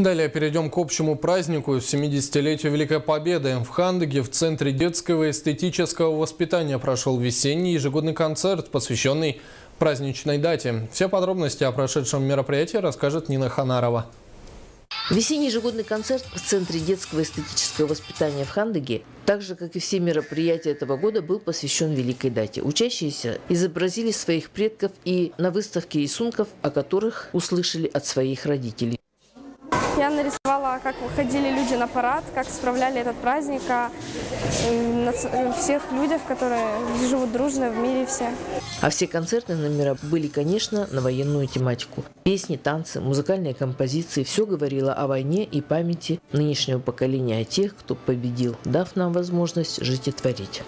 Далее перейдем к общему празднику 70-летию Великой Победы. В Хандыге в Центре детского и эстетического воспитания прошел весенний ежегодный концерт, посвященный праздничной дате. Все подробности о прошедшем мероприятии расскажет Нина Ханарова. Весенний ежегодный концерт в Центре детского эстетического воспитания в Хандыге, так же, как и все мероприятия этого года, был посвящен Великой дате. Учащиеся изобразили своих предков и на выставке рисунков, о которых услышали от своих родителей. Я нарисовала, как выходили люди на парад, как справляли этот праздник, о всех людях, которые живут дружно в мире все. А все концертные номера были, конечно, на военную тематику. Песни, танцы, музыкальные композиции – все говорило о войне и памяти нынешнего поколения, о тех, кто победил, дав нам возможность жить и творить.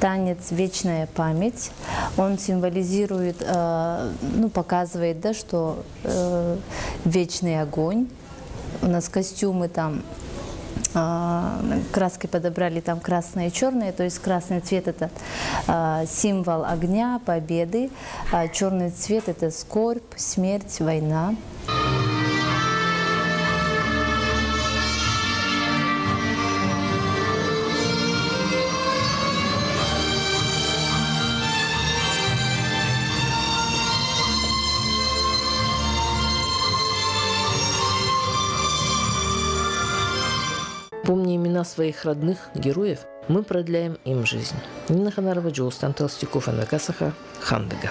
Танец «Вечная память». Он символизирует, э, ну, показывает, да, что э, вечный огонь, у нас костюмы там а, краской подобрали там красные и черные, то есть красный цвет это а, символ огня, победы, а черный цвет это скорбь, смерть, война. Помня имена своих родных героев, мы продляем им жизнь. Нина Ханарова, Джоустан Толстяков, НВК Саха, Хандага.